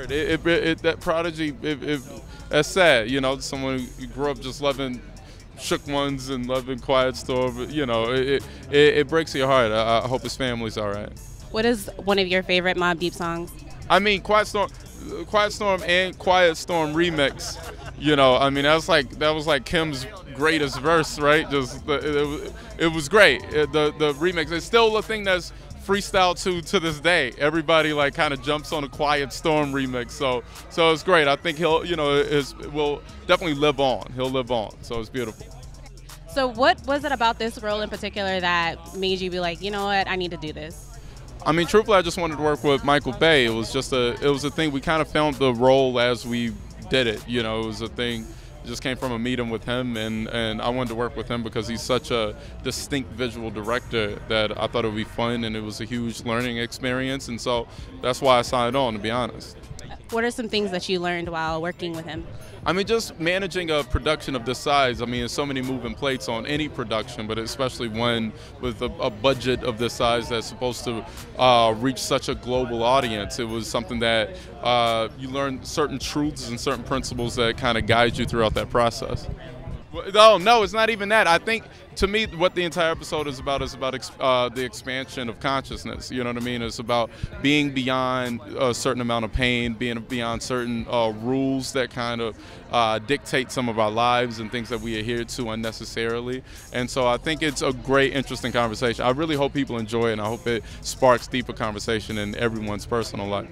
heard. It, it, it that Prodigy, it, that's sad. You know, someone who grew up just loving Shook Ones and loving Quiet Storm. You know, it it, it breaks your heart. I, I hope his family's all right. What is one of your favorite Mobb Deep songs? I mean, Quiet Storm, Quiet Storm and Quiet Storm remix. You know, I mean, that was like that was like Kim's greatest verse, right? Just the, it, it, was great. The the remix. It's still a thing that's freestyle to to this day. Everybody like kind of jumps on a Quiet Storm remix. So so it's great. I think he'll you know is will definitely live on. He'll live on. So it's beautiful. So what was it about this role in particular that made you be like, you know what, I need to do this? I mean, truthfully, I just wanted to work with Michael Bay. It was just a, it was a thing. We kind of found the role as we did it. You know, it was a thing. Just came from a meeting with him, and and I wanted to work with him because he's such a distinct visual director that I thought it would be fun, and it was a huge learning experience, and so that's why I signed on. To be honest. What are some things that you learned while working with him? I mean, just managing a production of this size. I mean, there's so many moving plates on any production, but especially one with a, a budget of this size that's supposed to uh, reach such a global audience. It was something that uh, you learn certain truths and certain principles that kind of guide you throughout that process. No, no, it's not even that. I think to me, what the entire episode is about is about uh, the expansion of consciousness. You know what I mean? It's about being beyond a certain amount of pain, being beyond certain uh, rules that kind of uh, dictate some of our lives and things that we adhere to unnecessarily. And so I think it's a great, interesting conversation. I really hope people enjoy it, and I hope it sparks deeper conversation in everyone's personal life.